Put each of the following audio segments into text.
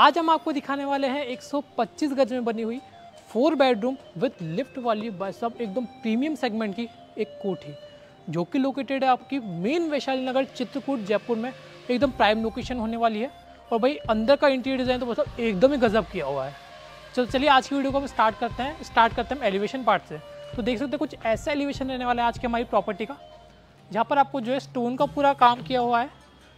आज हम आपको दिखाने वाले हैं 125 गज में बनी हुई फोर बेडरूम विथ लिफ्ट वाली सब एकदम प्रीमियम सेगमेंट की एक कोठी, जो कि लोकेटेड है आपकी मेन वैशाली नगर चित्रकूट जयपुर में, एकदम प्राइम लोकेशन होने वाली है। और भाई, अंदर का इंटीरियर डिज़ाइन तो मतलब एकदम ही गजब किया हुआ है। चलो, चलिए आज की वीडियो को हम स्टार्ट करते हैं। स्टार्ट करते हैं एलिवेशन पार्ट से। तो देख सकते हैं कुछ ऐसा एलिवेशन रहने वाला है आज की हमारी प्रॉपर्टी का, जहाँ पर आपको जो है स्टोन का पूरा काम किया हुआ है।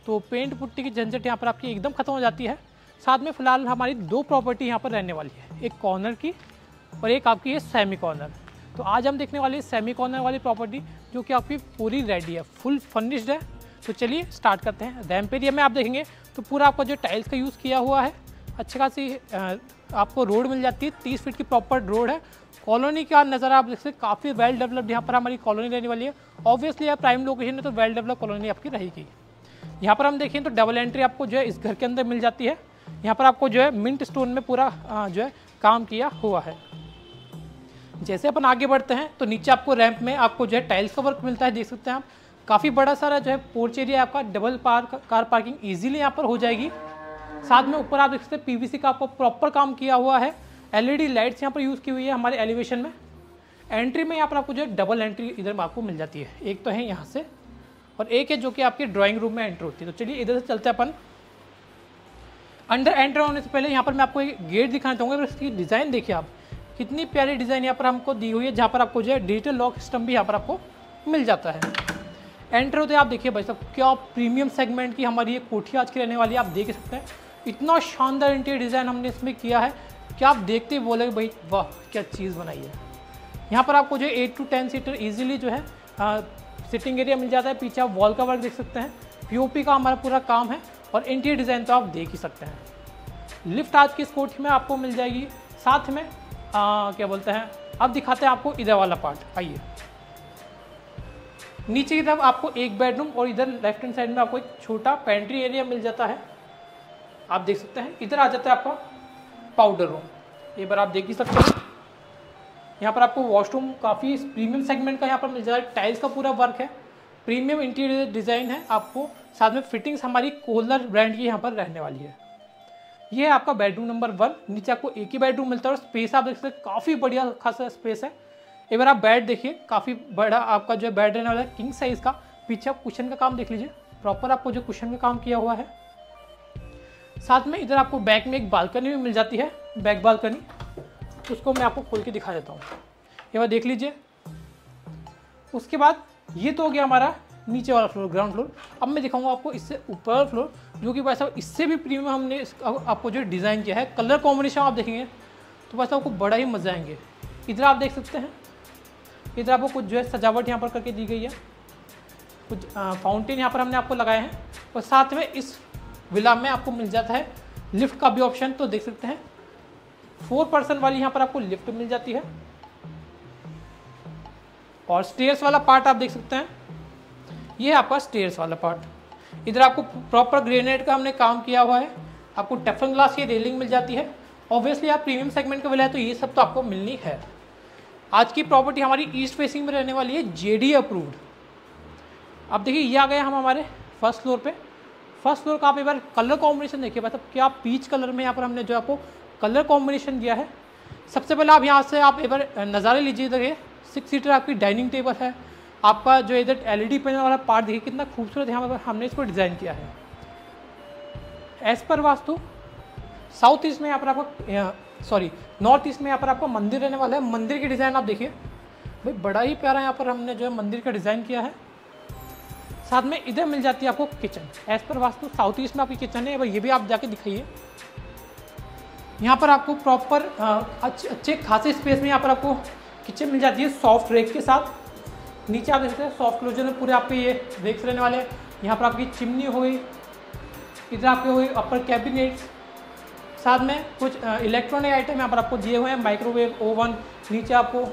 तो पेंट पुट्टी की झंझट यहाँ पर आपकी एकदम खत्म हो जाती है। साथ में फ़िलहाल हमारी दो प्रॉपर्टी यहाँ पर रहने वाली है, एक कॉर्नर की और एक आपकी है सेमी कॉर्नर तो आज हम देखने वाले सेमी कॉर्नर वाली प्रॉपर्टी जो कि आपकी पूरी रेडी है फुल फर्निश्ड है। तो चलिए स्टार्ट करते हैं। रैम्प एरिया में आप देखेंगे तो पूरा आपका जो टाइल्स का यूज़ किया हुआ है, अच्छी खासी आपको रोड मिल जाती है। तीस फीट की प्रॉपर रोड है। कॉलोनी का नज़र आप देख सकते काफ़ी वेल डेवलप्ड यहाँ पर हमारी कॉलोनी रहने वाली है। ऑब्वियसली आप प्राइम लोकेशन है तो वेल डेवलप कॉलोनी आपकी रहेगी यहाँ पर हम देखें तो डबल एंट्री आपको जो है इस घर के अंदर मिल जाती है। यहाँ पर आपको जो है मिंट स्टोन में पूरा जो है काम किया हुआ है। जैसे अपन आगे बढ़ते हैं तो नीचे आपको रैंप में आपको जो है टाइल्स का वर्क मिलता है, देख सकते हैं आप। काफ़ी बड़ा सारा जो है पोर्च एरिया आपका, double park car parking easily यहाँ पर हो जाएगी। साथ में ऊपर आप देख सकते हैं पीवीसी का आपको प्रॉपर काम किया हुआ है। एलईडी लाइट्स यहाँ पर यूज़ की हुई है हमारे एलिवेशन में। एंट्री में यहाँ पर आपको जो है डबल एंट्री इधर आपको मिल जाती है। एक तो है यहाँ से, और एक है जो कि आपके ड्राइंग रूम में एंट्री होती है। तो चलिए इधर से चलते अपन। अंडर एंटर होने से पहले यहाँ पर मैं आपको एक गेट दिखाना चाहूँगा। इसकी डिज़ाइन देखिए आप, कितनी प्यारी डिज़ाइन यहाँ पर हमको दी हुई है, जहाँ पर आपको जो है डिजिटल लॉक सिस्टम भी यहाँ पर आपको मिल जाता है। एंटर होते आप देखिए भाई साहब, क्या प्रीमियम सेगमेंट की हमारी ये कोठी आज की रहने वाली है, आप देख सकते हैं। इतना शानदार इंटीरियर डिज़ाइन हमने इसमें किया है कि आप देखते ही बोले भाई वाह, क्या चीज़ बनाई है। यहाँ पर आपको जो है eight to ten seater easily जो है सिटिंग एरिया मिल जाता है। पीछे आप वॉल का वर्क देख सकते हैं। पीओपी का हमारा पूरा काम है। और इंटीरियर डिज़ाइन तो आप देख ही सकते हैं। लिफ्ट आज की इस कोठी में आपको मिल जाएगी? साथ में आ, क्या बोलते हैं? अब दिखाते हैं आपको इधर वाला पार्ट आइए। नीचे की तरफ़ आपको एक बेडरूम और इधर लेफ़्ट हैंड साइड में आपको एक छोटा पेंट्री एरिया मिल जाता है। आप देख सकते हैं। इधर आ जाता है आपका पाउडर रूम एक बार आप देख ही सकते हैं। यहाँ पर आपको वॉशरूम काफ़ी प्रीमियम सेगमेंट का यहाँ पर मिल जाएगा टाइल्स का पूरा वर्क है। प्रीमियम इंटीरियर डिज़ाइन है, आपको साथ में फिटिंग्स हमारी कोलर ब्रांड की यहाँ पर रहने वाली है। ये है आपका बेडरूम नंबर वन नीचे आपको एक ही बेडरूम मिलता है और स्पेस आप देख सकते हैं, काफ़ी बढ़िया खासा स्पेस है। एक बार आप बेड देखिए, काफ़ी बड़ा आपका जो बेड रहने वाला है किंग साइज़ का। पीछे आप कुशन का काम देख लीजिए प्रॉपर आपको जो कुशन का काम किया हुआ है। साथ में इधर आपको बैक में एक बालकनी भी मिल जाती है बैक बालकनी उसको मैं आपको खोल के दिखा देता हूँ। ये बार देख लीजिए। उसके बाद ये तो हो गया हमारा नीचे वाला फ्लोर ग्राउंड फ्लोर अब मैं दिखाऊँगा आपको इससे ऊपर फ्लोर, जो कि भाई साहब, इससे भी प्रीमियम हमने आपको जो डिज़ाइन किया है कलर कॉम्बिनेशन आप देखेंगे तो भाई साहब, आपको बड़ा ही मज़ा आएँगे। इधर आप देख सकते हैं, इधर आपको कुछ जो है सजावट यहाँ पर करके दी गई है। कुछ फाउंटेन यहाँ पर हमने आपको लगाए हैं, और साथ में इस विला में आपको मिल जाता है लिफ्ट का भी ऑप्शन तो देख सकते हैं। फोर पर्सन वाली यहाँ पर आपको लिफ्ट मिल जाती है। और स्टेयर्स वाला पार्ट आप देख सकते हैं। ये आपका स्टेयर्स वाला पार्ट इधर आपको प्रॉपर ग्रेनाइट का हमने काम किया हुआ है। आपको टेफन ग्लास की रेलिंग मिल जाती है। ऑब्वियसली आप प्रीमियम सेगमेंट का विला है तो ये सब तो आपको मिलनी है। आज की प्रॉपर्टी हमारी ईस्ट फेसिंग में रहने वाली है जेडी अप्रूव्ड अब देखिए, ये आ गए हम हमारे फ़र्स्ट फ्लोर पे। फ़र्स्ट फ्लोर का आप एक बार कलर कॉम्बिनेशन देखिए। मतलब क्या पीच कलर में यहाँ पर हमने जो आपको कलर कॉम्बिनेशन दिया है। सबसे पहले आप यहाँ से आप एक बार नज़ारे लीजिए देखिए सिक्स सीटर आपकी डाइनिंग टेबल है। आपका जो इधर एलईडी पैनल वाला पार्ट देखिए, कितना खूबसूरत यहाँ पर हमने इसको डिज़ाइन किया है। As per vastu south east में यहाँ पर आपको सॉरी नॉर्थ ईस्ट में यहाँ पर आपको मंदिर रहने वाला है। मंदिर की डिज़ाइन आप देखिए। भाई, बड़ा ही प्यारा यहाँ पर हमने जो है मंदिर का डिज़ाइन किया है। साथ में इधर मिल जाती है आपको kitchen as per vastu south east में आपकी किचन है। ये भी आप जाके दिखाइए। यहाँ पर आपको प्रॉपर अच्छे अच्छे खासे स्पेस में यहाँ पर आपको किचन मिल जाती है सॉफ्ट रेक के साथ। नीचे आप देख सकते हैं सॉफ्ट क्लोजर में पूरे आपके ये रेक्स रहने वाले हैं। यहाँ पर आपकी चिमनी हुई इधर आपके हुई अपर कैबिनेट साथ में कुछ इलेक्ट्रॉनिक आइटम यहाँ पर आपको दिए हुए हैं माइक्रोवेव ओवन नीचे आपको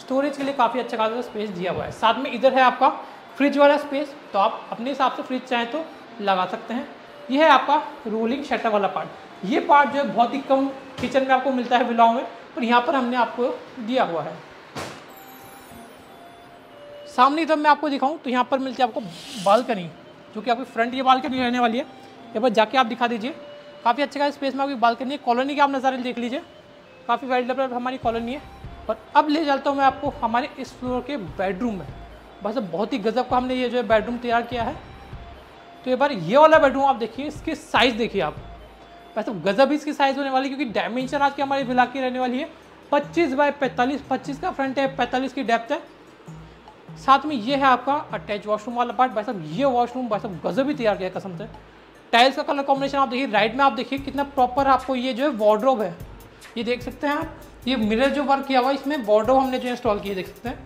स्टोरेज के लिए काफ़ी अच्छा खासा स्पेस दिया हुआ है। साथ में इधर है आपका फ्रिज वाला स्पेस तो आप अपने हिसाब से फ्रिज चाहें तो लगा सकते हैं। ये है आपका रोलिंग शटर वाला पार्ट ये पार्ट जो है बहुत ही कम किचन में आपको मिलता है विलाओं में। पर यहाँ पर हमने आपको दिया हुआ है। सामने जब मैं आपको दिखाऊँ तो यहाँ पर मिलती है आपको बालकनी, जो कि आपकी फ्रंट ये बालकनी रहने वाली है। यहाँ पर जाके आप दिखा दीजिए। काफ़ी अच्छा स्पेस में आपकी बालकनी है। कॉलोनी के आप नज़ारे देख लीजिए। काफ़ी वेल डेवलप हमारी कॉलोनी है। और अब ले जाता हूँ मैं आपको हमारे इस फ्लोर के बेडरूम में। बस बहुत ही गज़ब का हमने ये जो है बेडरूम तैयार किया है। तो एक बार ये वाला बेडरूम आप देखिए, इसकी साइज़ देखिए आप। वैसे गज़ब ही इसकी साइज़ होने वाली क्योंकि डायमेंशन आज की हमारी विला की रहने वाली है। 25 बाय 45 25 का फ्रंट है 45 की डेप्थ है। साथ में ये है आपका अटैच वॉशरूम वाला पार्ट भाई साहब, ये वॉशरूम भाई साहब, गज़ब ही तैयार किया कसम से। टाइल्स का कलर कॉम्बिनेशन आप देखिए राइट में आप देखिए, कितना प्रॉपर आपको ये जो है वार्ड्रोब है। ये देख सकते हैं आप, ये मिरर जो वर्क किया हुआ है, इसमें वार्ड्रोब हमने जो इंस्टॉल किया देख सकते हैं।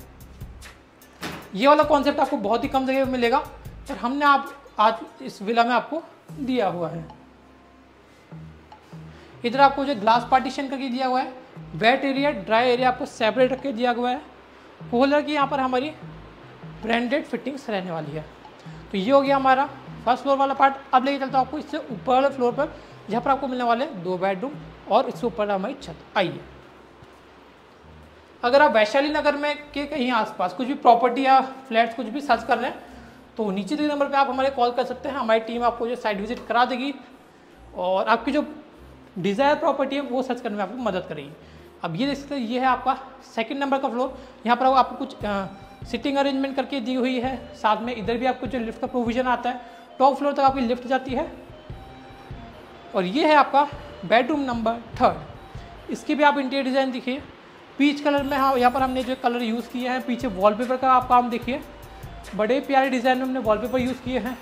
ये वाला कॉन्सेप्ट आपको बहुत ही कम जगह मिलेगा और हमने आप, आज इस विला में आपको दिया हुआ है। इधर आपको जो ग्लास पार्टीशन करके दिया हुआ है वेट एरिया ड्राई एरिया आपको सेपरेट रख के दिया हुआ है। कूलर की यहाँ पर हमारी ब्रांडेड फिटिंग्स रहने वाली है। तो ये हो गया हमारा फ़र्स्ट फ्लोर वाला पार्ट अब लेके चलता हूँ आपको इससे ऊपर वाले फ्लोर पर। जहाँ पर आपको मिलने वाले दो बेडरूम और इससे ऊपर हमारी छत। आइए। अगर आप वैशाली नगर में के कहीं आसपास कुछ भी प्रॉपर्टी या फ्लैट्स कुछ भी सर्च कर रहे हैं तो नीचे दिए नंबर पे आप हमारे कॉल कर सकते हैं। हमारी टीम आपको जो साइट विज़िट करा देगी। और आपकी जो डिज़ायर प्रॉपर्टी है, वो सर्च करने में आपको मदद करेगी। अब ये देख सकते हैं, ये है आपका सेकंड नंबर का फ्लोर यहाँ पर आपको कुछ सिटिंग अरेंजमेंट करके दी हुई है। साथ में इधर भी आपको जो लिफ्ट का प्रोविज़न आता है टॉप फ्लोर तक आपकी लिफ्ट जाती है। और ये है आपका बेडरूम नंबर थर्ड इसकी भी आप इंटीरियर डिज़ाइन देखिए। पीच कलर में हाँ यहाँ पर हमने जो कलर यूज़ किए हैं, पीछे वॉलपेपर का आप काम देखिए। बड़े प्यारे डिज़ाइन में हमने वॉलपेपर यूज़ किए हैं।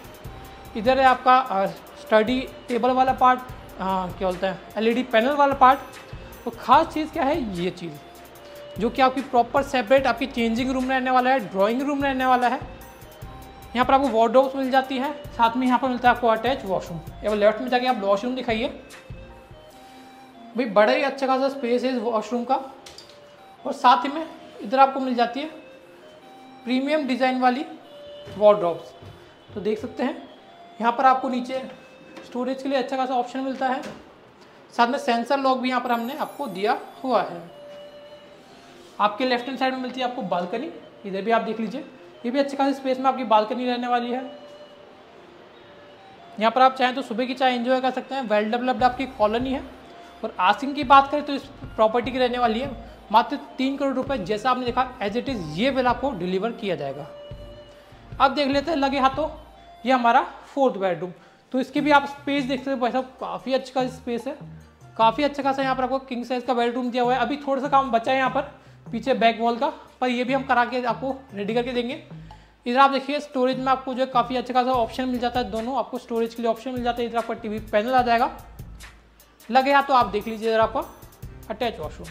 इधर है आपका स्टडी टेबल वाला पार्ट हाँ क्या बोलते हैं एलईडी पैनल वाला पार्ट तो खास चीज़ क्या है, ये चीज़, जो कि आपकी प्रॉपर सेपरेट आपकी चेंजिंग रूम रहने वाला है ड्राइंग रूम रहने वाला है। यहाँ पर आपको वार्डरोब्स मिल जाती है, साथ में यहाँ पर मिलता है आपको अटैच वॉशरूम एवं लेफ़्ट में जाके आप वॉशरूम दिखाइए। भाई, बड़ा ही अच्छा खासा स्पेस है इस वॉशरूम का। और साथ ही में इधर आपको मिल जाती है प्रीमियम डिज़ाइन वाली वार्ड्रॉप्स तो देख सकते हैं, यहाँ पर आपको नीचे स्टोरेज के लिए अच्छा खासा ऑप्शन मिलता है। साथ में सेंसर लॉक भी यहाँ पर हमने आपको दिया हुआ है। आपके लेफ़्ट हैंड साइड में मिलती है आपको बालकनी इधर भी आप देख लीजिए। ये भी अच्छी खासी स्पेस में आपकी बालकनी रहने वाली है। यहाँ पर आप चाहें तो सुबह की चाय एंजॉय कर सकते हैं। वेल डेवलप्ड आपकी कॉलोनी है। और आसिंग की बात करें तो इस प्रॉपर्टी की रहने वाली है। मात्र तीन करोड़ रुपए, जैसा आपने देखा एज इट इज़ ये बिल आपको डिलीवर किया जाएगा। अब देख लेते हैं लगे हाथों, ये हमारा फोर्थ बेडरूम तो इसकी भी आप स्पेस देख सकते हैं, भाई साहब, काफ़ी अच्छा स्पेस है। काफ़ी अच्छा खासा यहाँ पर आपको किंग साइज़ का बेडरूम दिया हुआ है। अभी थोड़ा सा काम बचा है यहाँ पर, पीछे बैक वॉल का, पर ये भी हम करा के आपको रेडी करके देंगे। इधर आप देखिए स्टोरेज में आपको जो है काफ़ी अच्छा खासा ऑप्शन मिल जाता है दोनों। आपको स्टोरेज के लिए ऑप्शन मिल जाता है। इधर आपका टीवी पैनल आ जाएगा। लगे तो आप देख लीजिए इधर आपका अटैच वॉशरूम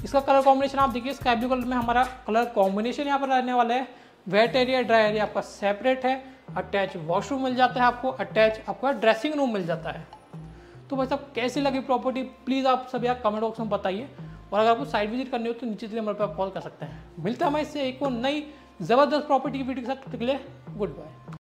इसका कलर कॉम्बिनेशन आप देखिए स्काई ब्लू कलर में हमारा कलर कॉम्बिनेशन यहाँ पर रहने वाला है। वेट एरिया ड्राई एरिया आपका सेपरेट है। अटैच वॉशरूम मिल जाता है आपको, अटैच आपका ड्रेसिंग रूम मिल जाता है। तो भाई साहब, कैसी लगी प्रॉपर्टी? प्लीज़ आप सब यार कमेंट बॉक्स में बताइए। और अगर आपको साइट विज़िट करनी हो तो नीचे नंबर पर आप कॉल कर सकते हैं। मिलता है हमें इससे एक और नई ज़बरदस्त प्रॉपर्टी की वीडियो के साथ। Good bye.